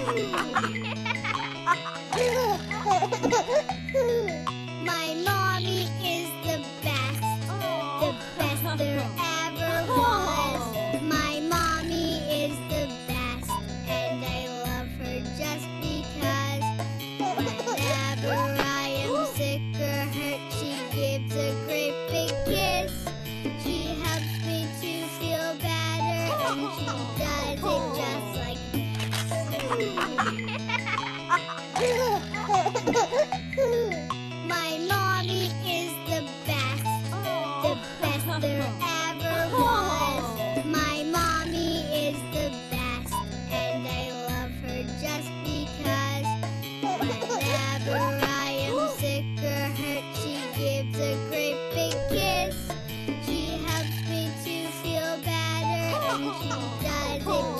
My mommy is the best, the best there ever was. My mommy is the best, and I love her just because. Whenever I am sick or hurt, she gives a great big kiss. She helps me to feel better, and she does it My mommy is the best, the best there ever was. My mommy is the best, and I love her just because. Whenever I am sick or hurt, she gives a great big kiss. She helps me to feel better, and she does it